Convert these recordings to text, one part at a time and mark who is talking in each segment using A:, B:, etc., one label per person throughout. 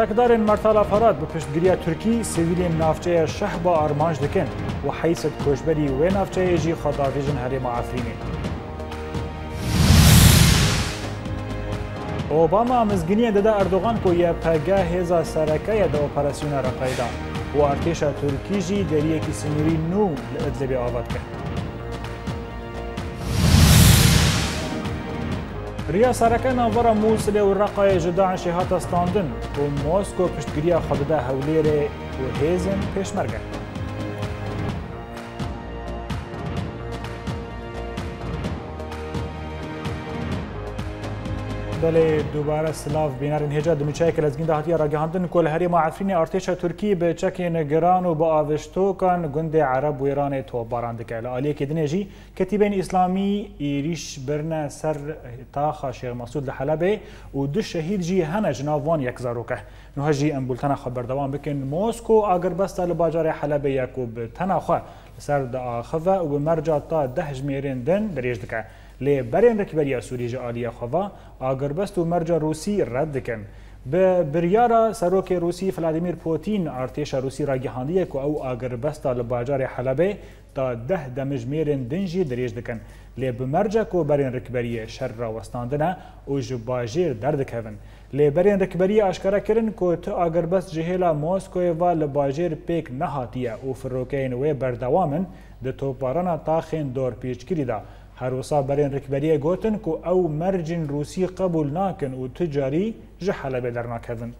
A: راکدارên مرتالافارات bi piştgiriya Tirkî sivîlên navçeya şeh ba armanj dikin û heyset koçberî wê navçeyê jî xedavêjin herêma Efrînê. Obama mizginiye dide Erdogan ku ye pega hêza sereke ye di operasyona reqeydan û artêşa Tirkî jî deriyekî sinûrî nû li Idlibê avat kir. Riyasereke navbera Musilê û Reqayê ji Daişê hata standin û Moskov piştgiriya xwe dide Hewlêrê û hêzên pêşmerge. دل دوباره سلاف بینرین هجا دمیچه که لزگین دهاتی راگهاندن کل هری ما عفرین ارتش ترکی به چکین گران و با آوشتو کن گند عرب و ایران تو باران دکه لالیه که دنیجی کتیبین اسلامی ایریش برنه سر تاخا شیخ مسعود لحلبه و دو شهید جی هنه جناوان یک زاروکه نوها جی ام بلتن خبر دوام بکن موسکو اگر بسته لباجار حلبه یکو بتن خواه سر دا آخفه و مرجع تا ده جمیرین دن دریج دکه لی برین رکبریا سوریج آلیا خوا آگر بست و مرج روسی رد کن به بریارا سروک روسی فلادیمیر پوتین ارتش روسی را گهاندیه که او آگر بستا لباجار حلبه تا ده دمج میرن دنجی دریج دکن لی بمرجه که برین رکبریه شر را وستاندنه او جباجیر دردکوون لی برین رکبریه اشکره کرن که تو آگر بست جهیلا موسکوی و لباجیر پیک نهاتیه او فروکین وی بردوامن ده توپارانا تاخین دور پیچ کری ده هەروسا بەرێن ڕکبەریە گوتن و ئەو مەرجین رووسی قبول ناکەن و تجاری ژە حەلە بێ دەرناکەون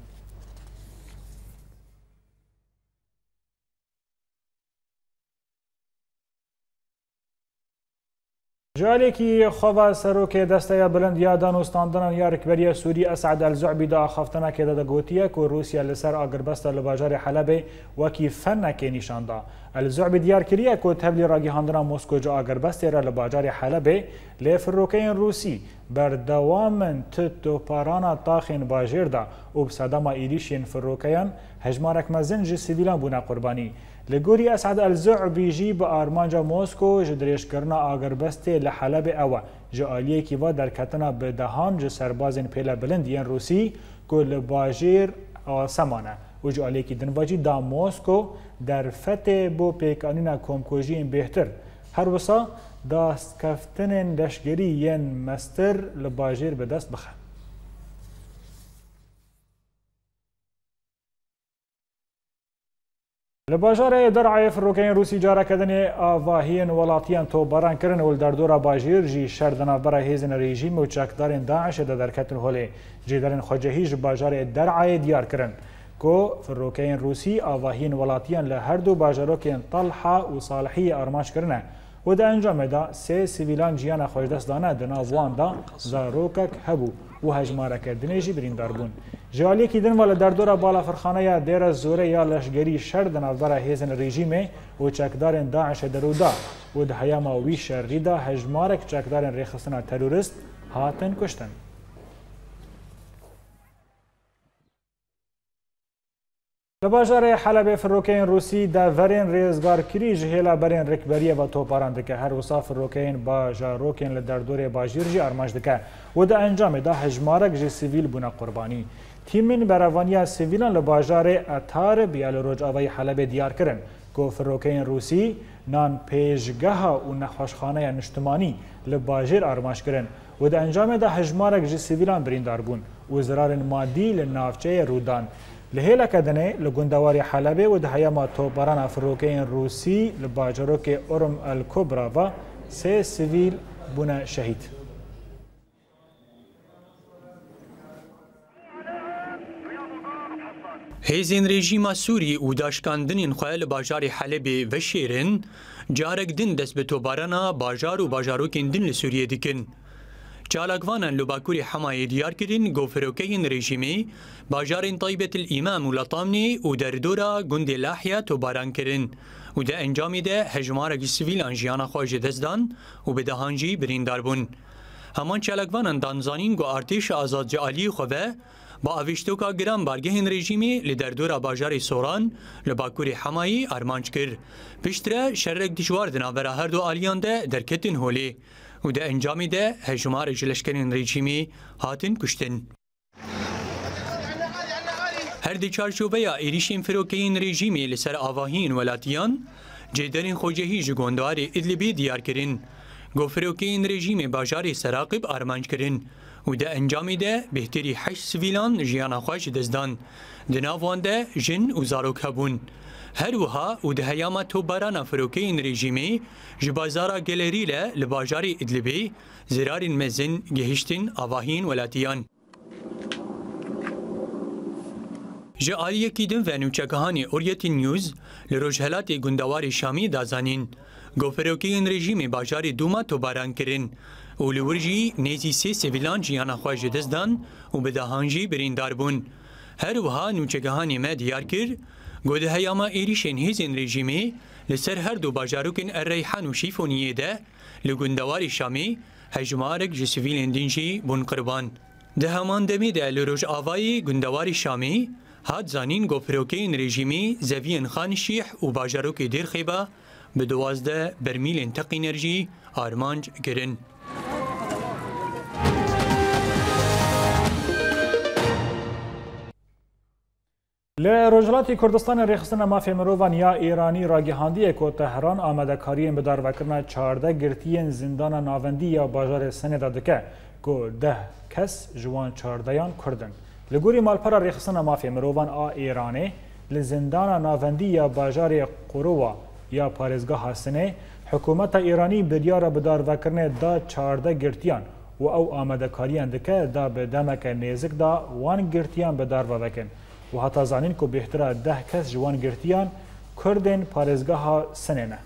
A: جالێکی خۆڤ سەرۆکێ دەستەیە بلند یا دانوستاندنان یاڕکبەریە سووری ئەسعد ئەلزعبیدا خفتەناکێدا دەگوتیە و رووسیا لەسەر ئاگربەستە لە باژاری حەلبەی وەکی فەنەکێ نیشاندا ئەلزعبی دیارکریە کۆ تەبلی ڕاگیهاندنا مۆسکۆجا ئاگربەستێرە لە باجاری حەلبەی لێ فرۆکەین رووسی بەردەوامن ت تۆپارانە تاخین باژێردا و سەدەما ئیریشین فرۆکەیان هەژمارەک مەزنجی سیویلان بوونا قوربانی. لە گۆری ئەسعد ئەلزعبیژی بە ئارمانجا مۆسکۆ ji درێژکردنا ئاگربەستێ لە حەلەبێ ئەوە ji ئالیەکی وا دەرکەتنا بەدەهان ji سەربازên پێلا bilind yên روسی کو li bajêr ئاسەمانە و ji ئالیەکی دنباجی دا مۆسکۆ دەرفەتێ بۆ پێکانینا کۆمکۆژیین بێتر هەروەسا داستکەفتنên leşgerî yên mester li bajêr bەدەست بخە لە باژارەیە دەڕایە فڕۆکەین رووسی جارەکەدنێ ئاواهیەن وڵاتیان تۆ بەرانکردن و دەردۆرە باژێرژی شەردەنابەرە هێزن ڕێژیم و چاکدارێن داعشە دەدەرکەتن هۆلێ جێدەرن خۆجەهیش باژارێ دەرعایە دیارکردن کۆ فڕۆکەین رووسی ئاواهین وڵاتیان لە هەردوو باژەرۆکیان تەڵحا و ساڵحی ئارماشکردە و دا ئەنجامێدا سێ سیویلان گیانە خۆشدەستدانە دناوڵاندا زارۆکەک هەبوو و هەژمارەکردنێژی بریندار بوون. Jaliyekî din ve li derdora balafiranaya dêre zorê ya leşgerî şer di navbera hêzên rejîmê û çekdarên Daişê deruda û di heyama wî şerrî de hejmarek çekdarên rêxistina terorist hatin kuştin. Li bajarê Helebê firrokeyên Rûsî de verên rêzgarkirî ji hêla berên rêkberiye ve toparan dike her wisa firrokeyên bajarokên li derdorê bajîr jî armanc dike û di encamê de hejmarek ji sivîl bûne qurbanî. تیم بروانی از سیویلان لباجار اتار بیال روجاوی حلب دیار کرن که فروکین روسی نان پیشگه و نخوشخانه نشتمانی لباجر آرماش کرن و ده انجام ده هجمارک جی سیویلان بریندار بون و زرار مادی لنافچه رودان لهیلا کدنه لګوندواري حلب او د هیما توپران افروکین روسی لباجرو کې اورم الکبرا و سه سویل بونه شهید
B: Hêzên rejîma Sûrî û daşkandinên xwe li bajarê Helebê veşêrin, carek din dest bi tobarana bajar û bajarokên din li Sûriyê dikin. Çalakvanan li Bakurê Hemayê diyar kirin gofirokeyên rejîmê, bajarên Taybet İmam û Latamnê û derdora gundê Lahya tobaran kirin û de encamê de hejmarekî sivîlan jiyana xwe ji dest dan û bi dehan jî birîndar bûn. Heman çalakvanan danzanîn got artêşa Azad Aliyê xwe ve با اویشتوکا گران بارگهین رژیمی لی دردورا باجاری سوران لی باکوری حمایی ارمانج کر. پیشتره شرک دشوار دناورا هر دو آلیان ده درکتین هولی و ده انجامی ده هجمار جلشکرین رژیمی هاتین کشتن. هر دی چارچوبه یا ایریشین فروکین رژیمی لسر آواهین ولاتیان جدرین خوجهی جگونداری ادلبی دیار کرین. گفروکین رژیم باجاری سراقب ارمانج کرین. و د انجامې ده بهتري 8 سویلان ژیان خوښ دزدان د ناوان ده جن او زاروک هبون هروها او د هیامه تو بران افروکین رژیمی ج بازارا گلری له لباجاری ادلبی زرارین مزن گهشتین اواهین ولاتیان ج آریه کیدن و نوچکهانی اوریت نیوز لروجهلات گندوار شامی دازانین گوفروکین رژیمی باجاری دوما تو بران کرین û li wir jî nêzî sê sevilan ciyana xwe ji dest dan û bi dahan jî birîndar bûn. Her wiha nûçegehanê me diyar kir, Godeheyama êrişên hêzên rejîmê li ser her du bajarokên Erreyhan û Şîfoniyê de li gundewarê Şamê hejmarek ji sivîlên din jî bûn qirban. Di heman demê de li Rojavayê gundewarê Şamê, hat zanîn gopirokeyên rejîmê zeviyên Xanişîh û bajarokê Dêrxêba bi duwazde bermîlên teq enerjî armanc
A: kirin. ل روجلاتی کردستان ریخستن مافی مروان یا ایرانی راگهاندی کو تهران آمده کاریم به دار وکرنا 14 گرتین زندان ناوندی یا بازار سنه دادکه کو ده کس جوان 14 یان کردن لګوري مالپره ریخستن مافی مروان آ ایرانی ل زندان ناوندی یا بازار قروه یا پارزگاه سنه حکومت ایرانی بریار به دار وکرنه دا 14 گرتیان و او آمده کاریان دکه دا به دمک نیزک دا وان گرتیان به دار وکرنه و هاتا زانین کو بهترا ده کس جوان گرتیان کردن پارێزگەها سنێنە.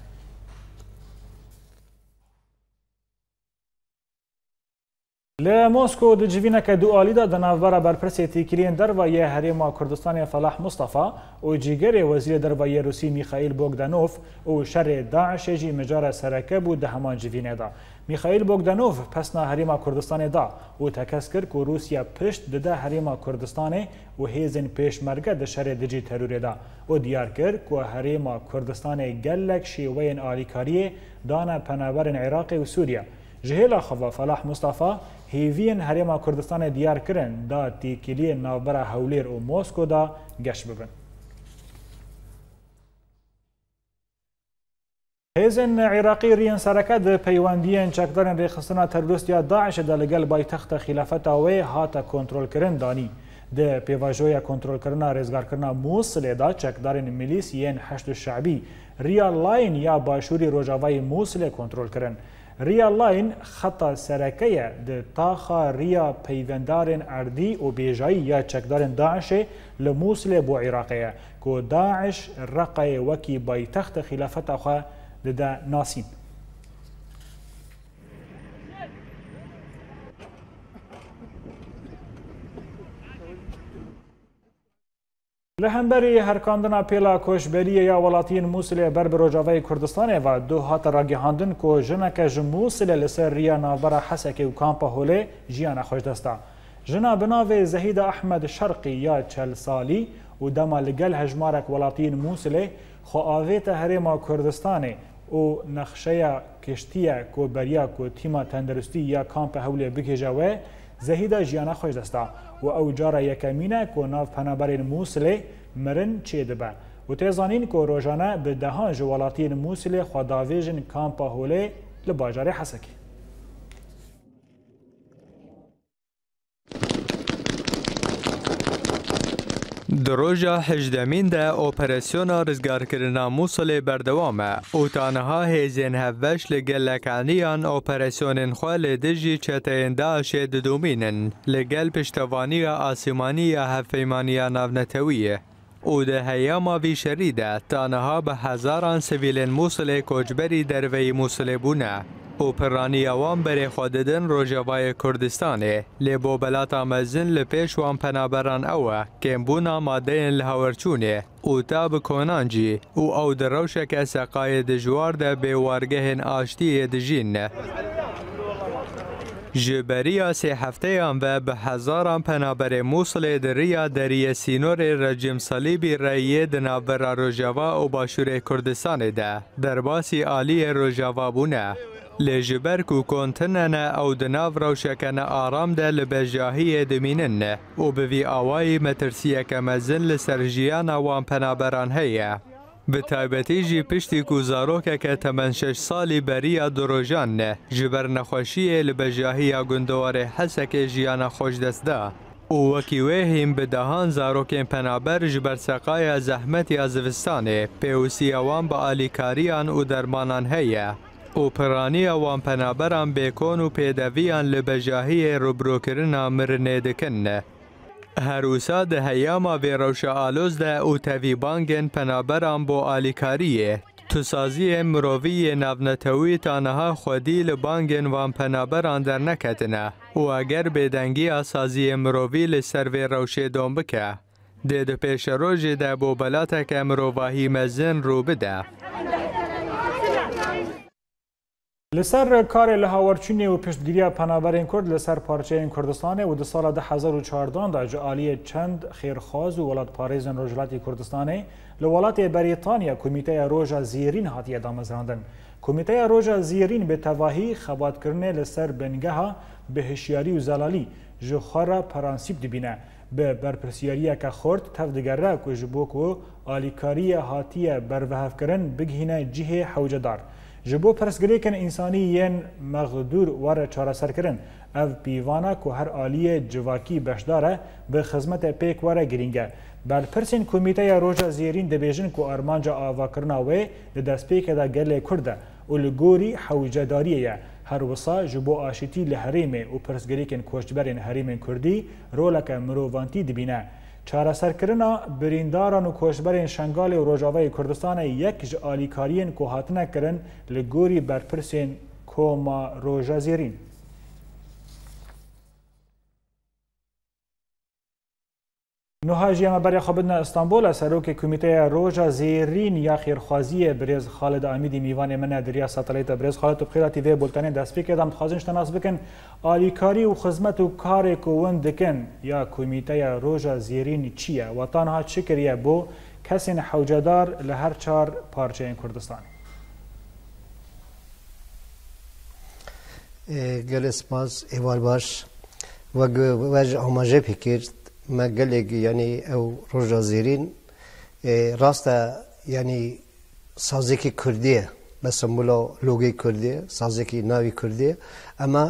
A: لە مۆسکۆ دجیینەکە دوعالیدا دەناوبارە بەرپرسێتی کلێن دەرڤە هەرێما کوردستانی فەلاح مستەفا ئەو جیگەرێ وەزیرە دەرڤە روسی میخائیل بۆگدانۆف و شەرێ داعشێژی مجارە سەرەکە بوو دە هەمان جیینێدا میخائیل بوگدانوف پسنا هریما کوردستان دا و تکس کرد که روسیا پشت دده هریما کوردستان و هیزن پیشمرگه ده شر دجی تروری دا و دیار کرد که هریما کوردستان گلک شیوین آلیکاری دانا پنابرن عراق و سوریا جهیلا خوا فلاح مصطفی هیوین هریما کوردستان دیار کرن دا تیکیلی نابرا هولیر و موسکو دا گش ببن هێزن عێراقی ڕێنسەرەکە پەیوەندیان چەکدەرن ڕێخستنا تەرلوستیا داعشدا لەگەل بایتەختە خلافەتاوەی هاتە کۆنتترۆلکردن دانی. د پێواژۆیە کۆنتترۆلکردنا ڕێزگارکردنا مووسلێدا چەکدارن میلیس یەنه شعبی ریال لاین یا باشووری ڕۆژاوای مووسلێ کۆنتترۆلکردن. ریال لاین خەتا سەرەکەیە د تاخا ڕیا پەیوەنددارن ئەردی و بێژایی یا چەکدارن داعشێ لە مووسلێ بۆ عێراقەیە کۆ داعش ڕقای وەکی بایتەختە خلافەتەخوا de da nasin. لهمبری هرکاندن پیلا کشبری یا ولاتین موسل بر بروجاوی کردستان و دو هات راگهاندن کو جنک جموسل لسر ریا ناورا حسک و کامپا هوله جیان خوش دستا. جنا بناو زهید احمد شرقی یا چل سالی و دما لگل هجمارک ولاتین موسله خو آویت هرما کردستانه او نقشه کشتیه که بریا که تیما تندرستی یا کامپ هوله بکجاوه زهیدا جیانا خوش دستا و او جارا یکمینه که ناف پنابرین موسله مرن چه دبه و تیزانین که روژانه به دهان جوالاتین موسله خداویجن کامپ هوله لباجاره حسکی
C: در هجدمین ده اپراسیونا کردن موسل بردوامه او تانها هیزین هفوش لگل لکانیان اپراسیون خوال دجی چتین داش ددومینن لگل پشتوانی آسیمانی هفیمانی او د هیاما وی شریده تانها به هزاران سویل موسل کجبری دروی موسل بونه اوپرانی اوان بری خوددن روجوای کردستانه لی بو بلاتا مزن لپیش وان پنابران اوه کمبونا ماده لهورچونه او تا بکنانجی او او دروشک سقای دجوار ده بیوارگه آشتی دجین جبریا سه هفته ام و به هزاران پنابر موصل دریا دری سینور رژیم صلیبی رایی دنابر روجاوا و باشور کردستان ده در باسی عالی روجاوا بونه لجبر کو کنتنن او دناف روشکن آرام ده لبجاهی دمینن و بوی آوائی مترسیه که مزن لسر جیان وان پنابران هیه. به طیبتی جی پشتی زاروکه که تمن شش ساڵی بەریە جبر نخوشیه لبجاهی گندوار حسک جیان خوش دسته. او وکیوه و به دهان بدەهان پنابر جبر سقای زحمتی از وستانه پیوسی اوان با آلیکاریان و درمانان هەیە. ئۆپەرانی ئەوان پەنابەران بیکن و پێدەویان لە بەژاهیە ڕوبرۆکردنا مرنێ دەکەنە. هەروسا ده هەیاما بێڕەوشە او و بانگن پەنابەران تو سازی توسازیە نو نتوی تانها خودی لە بانگێن وان پەنابەران دەرنەکەتنە اگر بدنگی ئاسازیە مرۆڤی لە سەرێ ڕەوشێ ده پیش دێدە ده بو بلاتک امرو واهی مزن رو بده.
A: لسر کار لهاورچینی و پشتگیری پناهبرین کرد لسر پارچه این کردستان و در سال 2014 در جعالی چند خیرخواز و ولاد پاریزن رجلات کردستان لولات بریتانیا کمیته روژا زیرین هاتی دامزراندن کمیته روژا زیرین به تواهی خواد کرنه لسر بنگه بهشیاری و زلالی جخارا پرانسیب دبینه به برپرسیاریه که خورد تفدگره که جبوک و آلیکاری هاتی بروهف کرن بگهینه جیه حوجدار دار جبو پرسگریکن انسانی یین مغدور واره چاره سرکرن او پیوانا که هر آلیه جواکی بشداره به خزمت پیک واره گرینگه بل پرسین کمیته روژا زیرین دبیجن که ارمانجا آواکرنا وی دست پیک دا گل کرده و لگوری حوجداریه هر وسا جبو آشتی لحریم و پرسگریکن کشتبرین حریم کردی رولک مرووانتی دبینه چارەسەرکردنا برینداران و کۆشبەرێن شنگالی و ڕۆژاوای کوردستانە یەک ji alîkariyên ku hatine kirin li gorî berpirsên کۆما ڕۆژە زیرین. نوها جیام برای خبرنا استانبول سروک کمیته روژا زیرین یا خیرخوازی بریز خالد آمیدی میوان من دریا ساتلیت بریز خالد بخیرا تیوی بولتنی دستفی کردم خوازنش تناس بکن آلیکاری و خدمت و کار کوون دکن یا کمیته روژا زیرین چیه و تانها چکریه بو کسین حوجدار لهر چار پارچه این کردستان
D: گل اسماز ایوال باش و وج آماجه پیکرد ما گەلێک ینی ئەو ڕۆژە زیرین ڕاستە ینی سازێکی کوردیە بە سمبولە لۆگەی کوردیە سازێکی ناوی کوردیە ئەمە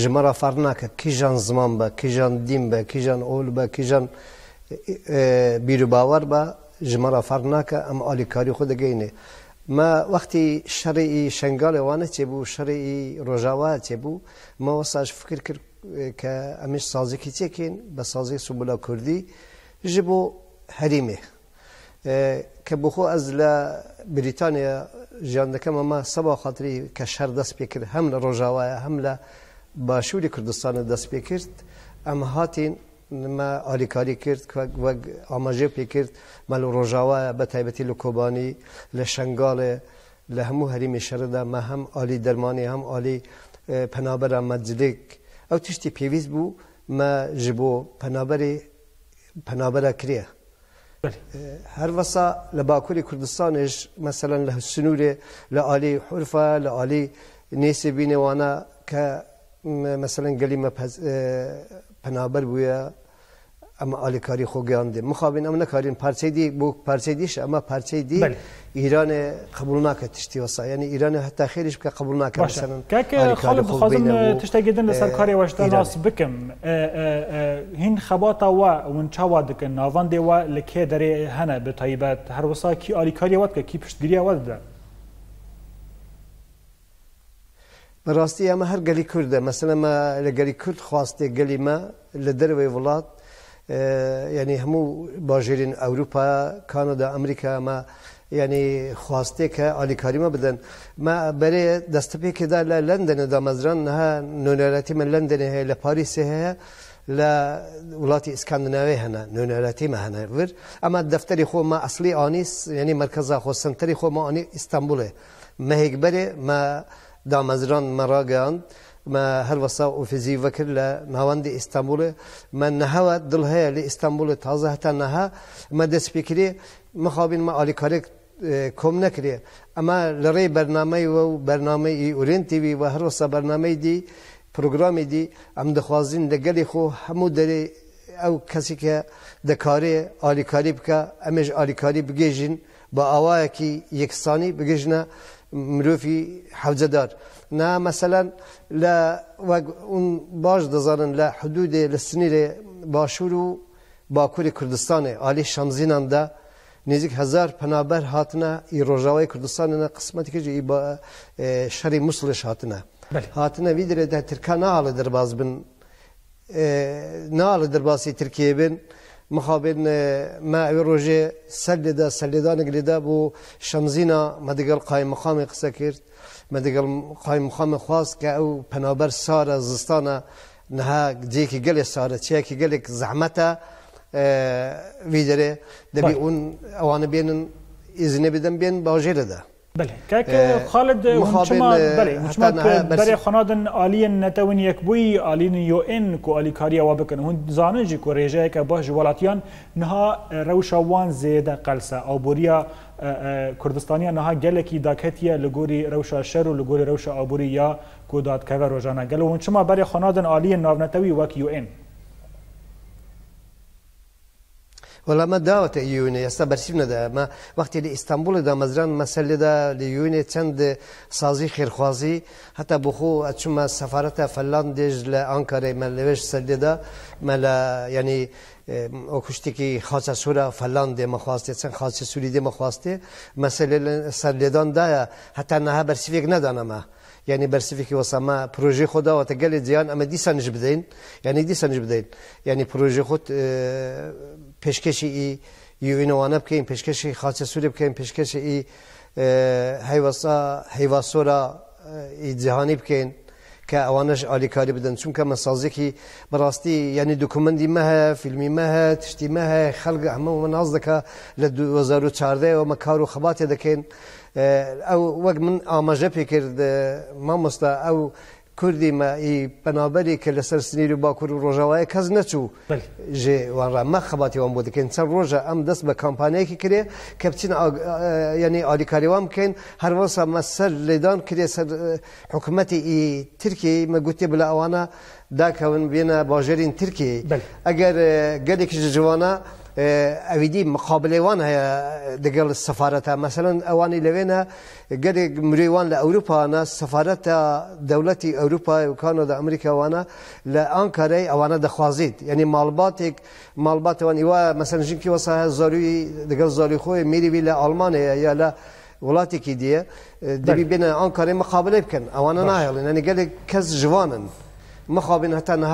D: ژمەرە فەر ناکە کیژان زمان بە کیژان دیم بە کیژان ئۆل بە کیژان بیر و باوەڕ بە ژمەرە فەر ناکە ئەم ئالیکاری خۆ دەگەینێ ما وەختی شەڕی شنگالێ وانە چێبوو شەڕی ڕۆژاوا چێبوو مەوەساش فکر کرد کە ئەمیش سازێکی تێکین بە سازێک سوبلا کوردی ji بۆ هەریمێ کە بخۆ ئەز لە بریتانیا ژیان دەکەم ئەمە سەبا خااتری کە شەر دەست پێکرد هەم لە ڕۆژاوایە هەم لە باشووری کوردستانە دەست پێ کرد ئەم هاتین نمە ئالیکاری کرد وەک ئاماژێ پێ کرد مەل ڕۆژاوایە بە تایبەتی لە کۆبانی لە شنگالێ لە هەموو هەریمی شەردا مە هەم عالی دەرمانی هەم عالی پەنابەرە مەجلێک ئەو تشتی پێویست بوو مە ji بۆ پەنابەرێ پەنابەرە کرێ هەروەسا لە باکووری کوردستانش مەسەەن لە سنوورێ لە عالی حرفە لە عالی نێسێ بینێوانە کە مەسەەن گەلی پەنابەر بووە اما آل کاری خوگیانده مخابین اما نکارین پرچه دی بو پرچه دیش اما پرچه دی بله. ایران قبول نکرد تشتی وسا یعنی ایران حتی خیرش که قبول نکرد مثلا که خالد بخازم تشتی گدن لسر کاری واشتا ناس بکم
A: هین خباتا و ون چاوا دکن ناوان دی و لکه داره هنه به طایبت هر وسا کی آلی کاری واد که کی
D: پشتگیری واد ده براستی اما هر گلی کرده مثلا ما لگلی کرد خواسته گلی ما لدروی ولاد ینی هەموو باژێرین ئەوروپا کانەدا ئەمریکا ئەمە ینی خواستێکە ئالیکاریمە بدەن ما بەرێ دەستەپێکێدا لە لەندەنەدا مەزران نها نوێنەتی من لەندەنێ هەیە لە پاریسێ هەیە لە وڵاتی ئیسکاندناوی هەنا نوێنەرەتیمە هەنەر ئەمە دەفتەری خۆمە ئەسلی ئانیس ینی مرکزا خۆسنتەری خۆمە ئانی ئیستانبولێ مەهێک بەرێ مە دامەزران مەڕاگەاند. ما هر وسا اوفيزي وكر لا نهاوندي اسطنبول ما نهوا دل هي لاسطنبول تازه حتى نها ما دس فكري مخابين ما علي كارك کم نکری اما لری برنامه و برنامه ای اورین تیوی و هر وسا برنامه دی پروگرام دی ام دخوازین دگلی خو همو دری او کسی که دکاری آلی کاری بکه امش آلی کاری بگیجین با آوای که یکسانی بگیجنه مرۆڤی حوجەدار نا مەسەلەن لە اون باش دەزانن لە حدودێ لە سنیرێ باشوور و باکووری کوردستانێ عالی شەمزیناندا نزیک هزار پەنابەر هاتنە ئیڕۆژاوای کوردستانە قسمەتێکی شەری مسلش هاتنە هاتنە ویدرێ دە ترکە ناڵە دەرباز بن ناڵە دەرباسی ترکیە بن. مخابن ما روجه سلدا سلدان گلیدا بو شمزینا مدگل قایم مقام قصه کرد مدگل قایم مقام خواست که او پنابر سار زستانه نها جی که گلی ساره چه که گلی زحمته ویدره دبی اون اوان بینن izine biden ben Bağcaylı'da.
A: بله که خالد هنچما بله هنچما برای خانادن آلی نتوان یک بوی آلی یو این کو آلی کاری و بکن هون زانن جی کو ریجه که باش ولاتیان نها روشوان زیده قلسه او بوریا کردستانی نها گلکی داکتیه لگوری روشا شر و لگوری روشا آبوری یا کو دادکوه روزانه گلو هنچما برای خانادن آلی ناونتوی وک یو این
D: ولما دعوت يوني يستبرسينا ده ما وقت اللي اسطنبول ده مزران مسألة ده ليوني تند سازي خيرخوازي حتى بخو أتشما سفارة فنلندج لأنكارا ملوش سلده ده ملا يعني او کشتی خاصه سورا فلان دی مخواسته چن خاصه سوری دی مخواسته مسئله سرلیدان دا حتی نه برسیفیک ندانم یعنی برسیفیکی وسما پروژه خدا و تگل زیان اما دیسانش بدین یعنی دیسانش بدین یعنی پروژه خود پشکش ای یوینوانه بکەین پێشکەشی خاچە سووری بکەین پێشکەشی ئی هەیوەسا هەیواسۆرە جیهانی بکەین کە ئەوانش ئالیکاری بدەن چونکە مەسازێکی بەڕاستی یعنی دوکومەندی مەهە فیلمی مەهە تشتی مەهە خەلگ هەمەوە ناز دەکە لە 2014 ومە کار و خەباتێ دەکەین ئەو وەک من ئاماژە پێ کرد مامۆستا ئەو کوردیمە ئی پەنابەری کە لەسەر سنیر و باکوور و ڕۆژاوایە کەس نەچوو ژێ وانڕامە خەباتیوان بۆ دەکەین چەند ڕۆژە ئەم دەست بە کامپانیەکی کرێ کە بچین ینی ئالیکاریوان بکەین هەروەسا مەسەر لێدان کرێ سەر حکوومەتی ئی ترکی مەگوتی بلە ئەوانە داکەون بێنە باژێرین ترکی ئەگەر گەلێکی جوانە اویدی مقابله وان هيا دگل سفارت مثلا اوانی لوینا گد مریوان ل اروپا نه سفارت دولت اروپا او کانادا امریکا وانا ل انکاره اوانا د خوازید یعنی مالباتک مالبات وان ایوا مثلا جن کی وسه زاروی دگل زاروی خو میری ویل المانیا یا لا ولاتی کی دیه دبی بین انکاره مقابله بکن اوانا نه یعنی گل کس جوانن مخابن حتی نه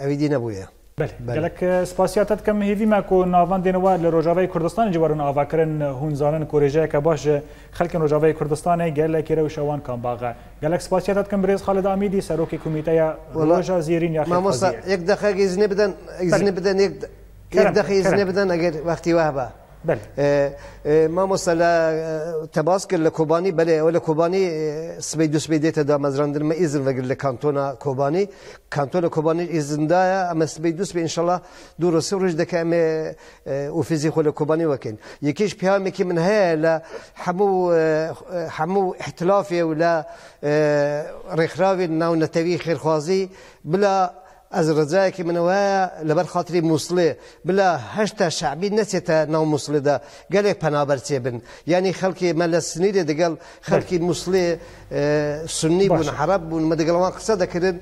D: اویدی نبویه بله گلک سپاسیاتت
A: کم هیویما کو ناوان دینوا لروجاوی کردستان جوارن آواکرن هونزانن کوریجه که باش خلکن روجاوی کردستان گلک رو شوان کام باغه گلک سپاسیاتت کم بریز خالد آمیدی سروک کمیته روجا زیرین یا خیلی قضیه
D: یک دقیقه ایزنی بدن ایزنی بدن یک دقیقه ایزنی بدن اگر وقتی وهبه بله ما مثلا تماس کرد لکوبانی بله اول کوبانی سپید و سپیدی تدا مزرندن ما ایزن وگر لکانتونا کوبانی کانتون کوبانی ایزن دا اما سپید و سپید انشالله دور و سورج دکه اما اوفیزی خو لکوبانی وکن یکیش پیامی که من هیا لحمو حمو احتلافی ولا رخراوی ناو نتوی خیرخوازی بلا از رضای منوه لبر خاطری موصله بلا هشتا شعبی نسیتا نو موصله دا گلی پنابرسی بن یعنی خلکی مل سنی دی دگل خلکی موصله سنی بون حرب بون ما دگلوان قصه دا کرن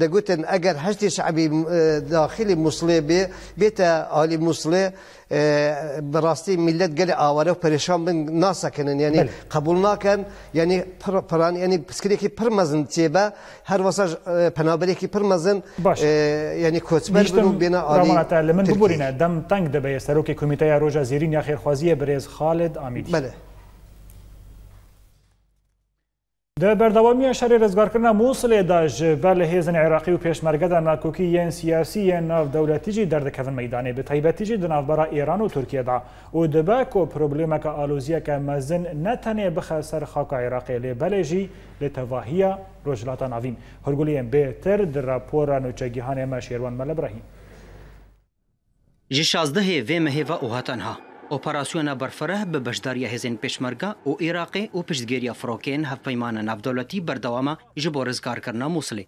D: دگوتن اگر هشتی شعبی داخل موصله بی بیتا آلی موصله به راستی ملت گل آواره و پریشان بن ناسکنن یعنی بله. قبول نکن یعنی پر پران یعنی پسکری که پر مزن تیبه هر واسه پنابری که پر مزن یعنی کوتبر برو بنا عالی رمان تعلمن ببورینه
A: دم تنگ دبی سروک کمیته روجا زیرین یا خیرخوازی بریز خالد آمیدی بله د بەردەوامی شەری ڕێزگارکردنا مووسڵێ داژبەر لە هێزن عێراقی و پێشمەرگەدا ناکۆکی یەن سیاسی یەن ناودەولەتیجی دەردەکەون مەدانێ بە تایبەتیجی دناوبەرە ئێران و تورکیادا و دەبە کۆ پرۆبلێمەکە ئالۆزیەکە مەزن نەتەنێ بخە سەر خاکە عێراقی لێ بەلێژی لێ تەواهیە ڕۆژلاتا ناوین هەرگولیان بێتر دراپۆرە نوچەگیهانێمە شێوان مەلەبراهیم.
E: ji 16 hê vê mehêva û hatin ha. اپراسیون برفره به بشداری هزین پشمرگا او عراق او پشتگیری فروکین هف پیمان نفدولتی بردواما جبو رزگار کرنا موصله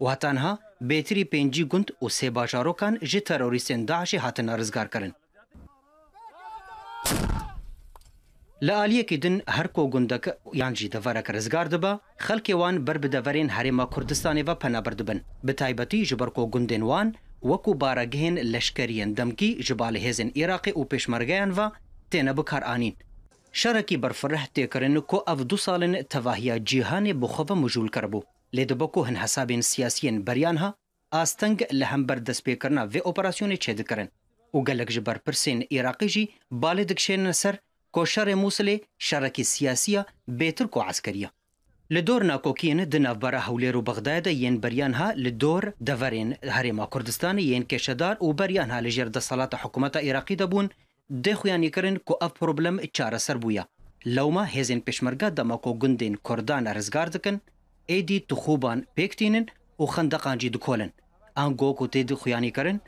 E: و هتانها بیتری پنجی گند او سه باجاروکان جه تروریستین داعشی هاتن رزگار کرن. لالیه کې دن هر کو ګوندک یانجی د ورک رزګار دبا خلک وان بر به د ورین حرمه کردستان و پنابردبن به تایبتی جبر کو ګوندین وان وەکو بارەگەهێن لەشکەریەن دەمکی ji balêhêzên Iraqê û pêşmergeyan ve têne bikarîn. Şerekî berfireh têkirin ku ev du salên tevahiya cîhanê bixwe mijûl kirbû. Lê dibe ku hin hesabên siyasiyên beryan ha, asteng li hember destpêkirina vê operasyonê çêdikirin û gelek ji berpirsên Iraqî jî balê dikşênin ser koşerê Musilê şerekî siyasiya bêtir ku eskeriya. لدور ناکوکین د نافبره هولیر و بغداد یین بریان ها لدور دورین هریما کردستان یین کشدار و بریان ها لجر د صلات حکومت عراقی دبون د خویانی کرن کو اف پروبلم چاره سر بویا لوما هزین پشمرگا د ماکو گندین کردان رزگار دکن ایدی تخوبان پیکتینن و خندقان جی دکولن انگو کو تید خویانی کرن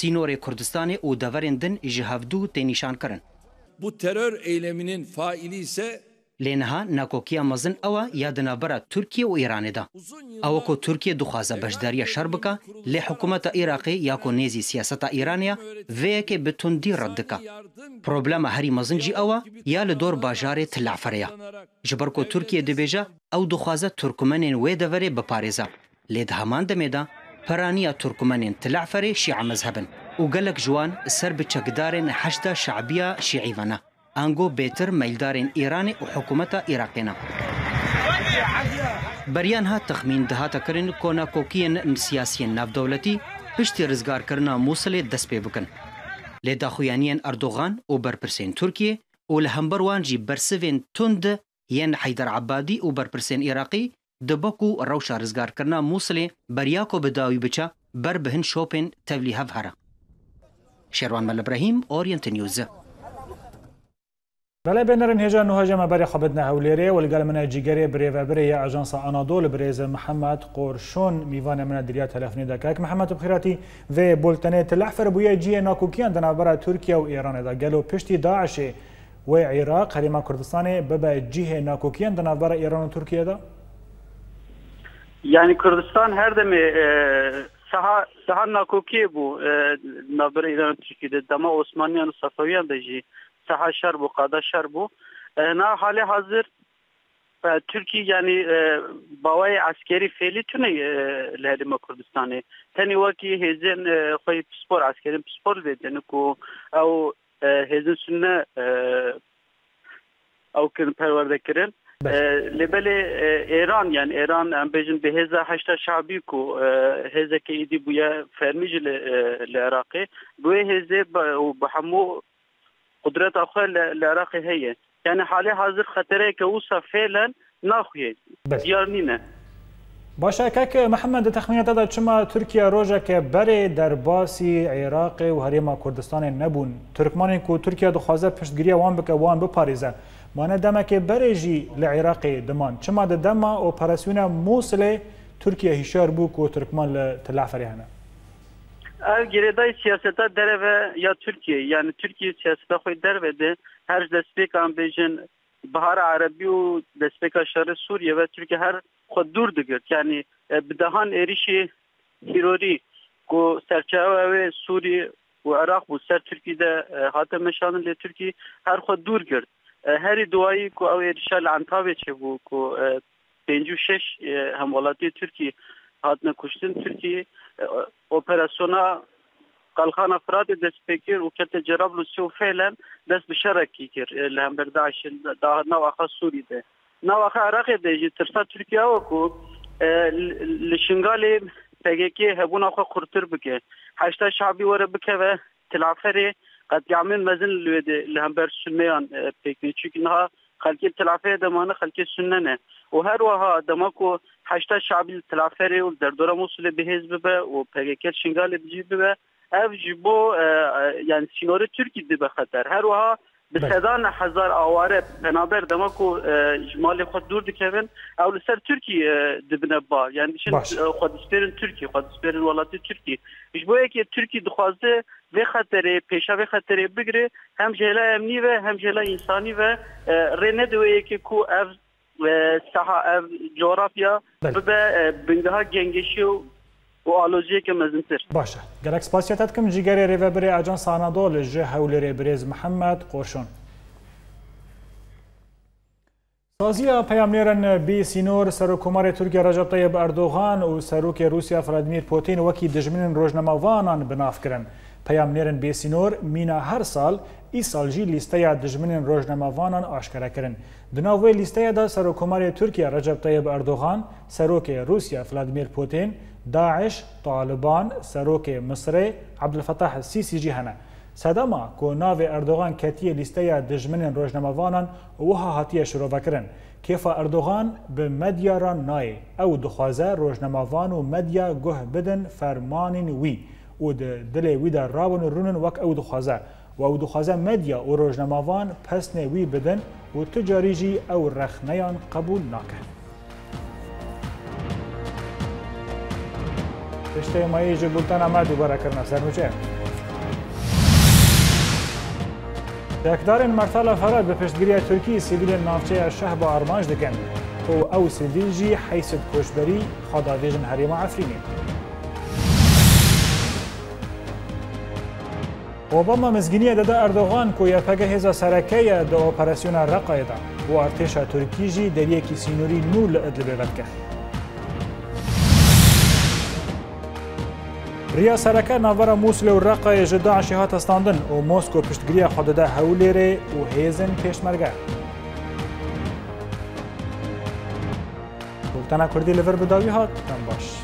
E: سینور کردستان و دورین دن جهفدو تینیشان کرن Bu terör eyleminin faili ise لێنها ناکۆکیە مەزن ئەوە یادنابەرە تورکیە و ئێرانێدا ئەوەکو تورکیە دخوازە بەشداریە شەر بکە لێ حکوومەتە عێراقی یاکۆ نێزی سیاسەتە ئێرانە وەیەکێ بتوندی ڕەت دکە پرۆبلەمە هەری مەزنجی ئەوە یا لە دۆر باژارێ تلافرەیە ji ber ku Tirkiye dibêje ew dixwaze Turkmenên wê deverê biparêze. Lê di heman demê peraniya Turkmenên tilaferê şîa mezhebin û gelek ji wan ser bi çekdarên heşda şebiya şîîvan e. انگو بهتر میلدارین ایران او حکومت عراقینا بریان ها تخمین ده هاته کرن کونا کوکین سیاسی ناف دولتی پشتی رزگار کرنا موصل دست پی بکن لدا خویانین اردوغان او برپرسین ترکیه او لهمبر وان جی برسوین تند یان حیدر عبادی او برپرسین عراقی د بکو روشا رزگار کرنا موصل بریا کو بداوی بچا بر بهن شوپن تبلیغ هره شروان مل ابراهیم اورینت نیوز بەلای بێنەرن
A: هێژە نهۆژەمە بەری خەبت نەهولێرێ وەلگەل منە جیگەرێ برێڤبرێ یا ئاژانسا ئەنادۆل برێزە محەممەد قۆرشۆن میوانە منە دریا تەلەفنی دەکەک محەممەد بخیراتی وێ بولتنێ تەلاحفر بووە جیە ناکوکیان دەنابەرە تورکیا و ئێرانەدا گەل و پشتی داعشێ و عێراق هەرێما کوردستانێ ببە جیهێ ناکوکیان دەنابەرە ئێران و تورکیەدا
F: یعنی کوردستان هەردەمێ saha saha nakokê bû nabir îran Tirkî de dema Osmaniyan û Safeviyan de jî saha şerbu, kada şerbu. E, na hali hazır e, Türkiye yani e, bavay askeri feli tüne mi Kurdistan'ı. Teni vaki hezin koyu spor askerin spor vedeni ku ev hezin sünne ev kın perverde Lebeli Lebele İran yani İran embejin bi heza haşta şabi ku heza ke idi buya fermici le Irak'ı. Bu heze bu hamu قدرت اخو العراق هي يعني حالي حاضر خطره كوسا فعلا ناخويه ديارنينا
A: باشا کک محمد تخمینات داد چما ترکیه روزه که بره در باسی عراق و هریما کردستان نبون ترکمان کو ترکیه دو خوازه پشتگیری وان بک وان بپاریزه مانه دمه که بره جی لعراق دمان چما د دمه اپراسیون موصل ترکیه هشار بو کو ترکمان لتلعفری هنه
F: ev giredayî siyaseta derve ya Türkiye yani Türkiye siyaseta xwe derve de her destpêkan bêjin bihar erebî û destpêka şerê Sûriye ve Türkiye her xwe dûr digirt yani e, bi dehan êrişî hîrorî ku serçawe wê Sûriye û Iraq bû ser Tirkî de hate meşanin lê Tirkî her xwe dûr girt e, herî duwayî ku ew êrişa li Entavê çêbû ku e, pêncû şeş hemwelatiyê Tirkî hatine kuştin Türkiye e, operasyona kalkan afrad destpekir O kete cerab Lucio felen dest bi şeraki kir lember daşin daha navaha Suriye'de. Navaha Irak'e de tırsa Türkiye oku e, li şingali PKK hebuna xwe kurtir bike. Heşta şabî were bike ve tilaferi, qedgamên mezin li hember sunmeyan e, pekî. Çünkü niha خەلکی تلافەیە دەمانە خەلکی سنەنە و هەروەها دەماکو هشتا شعبی تلافەرێ و دەردۆرە مووسلە بهێز ببە و پەگەکەت شنگالێ بجی ببە ev ji bo yani sînorê Tirkî dibe xeter her به سدان هزار آواره بنابر دمکو جمال خود دور دکوین او لسر ترکی دبنه با یعنی شن خود سپرن ترکی خود سپرن ولاتی ترکی جبو یکی ترکی دخوازه به خطر پیشا به خطر بگیره هم جهلا امنی و هم جهلا انسانی و رنه دوی یکی کو اف ساحه جغرافیا به بنده ها گنگشی و و آلوجیه که مزنتر باشه
A: گلک سپاسیت کم جیگری ریوه بری اجانس آنادول جه حول بریز محمد قوشون سازی پیامنیرن بی سینور سرکومار ترکیه رجب طیب اردوغان و سروک روسیا فرادمیر پوتین وکی دجمنین روزنامه‌وانان بناف کرن پیامنیرن بی سینور مینا هر سال ای سال جی لیسته دجمنین روزنامه‌وانان آشکارا کرن دناوی لیسته دا سرکومار ترکیه رجب طیب اردوغان سروک روسیا فرادمیر پوتین داعش طالبان سروک مصر عبدالفتاح السيسي جهنه سدما کو ناو اردوغان کتی لیسته دجمن روزنامه‌وانان وها هاتیه شروع کردن کیف اردوغان به مدیاران نای او دخوازه روزنامه‌وان و مدیا گوه بدن فرمان وی او د دل وی در راون رونن وک او دخوازه و او دخوازه مدیا و روزنامه‌وان پسن وی بدن و تجاریجی او رخنیان قبول نکرد İşte Mayıcı Bultana Madu Barakırna Sermuçe. دەکدارن مەرتالە فەرەت بە پشتگیریە تورکی سیویلە ناوچەیە شەح بە ئارمانج دەکەن و ئەو سدیژی حیست کۆشبەری خەداوێژن هەرێمە ئەفرینی. ئۆبەمە مزگینیە دەدا ئەردۆغان و یەپەگە هێزە سەرەکەیە دە ئۆپەرسیۆنە ڕقایدا و ئارتێشە تورکیژی دەریەکی سینوری نور لە ئەدلبێ بەکە. ریا سرکه نوارا موسل و رقای جداعش هات استاندن و موسکو پشتگیری خود ده هولیره و هیزن پیشمرگه گفتنا کردی لور بداوی هات تن باش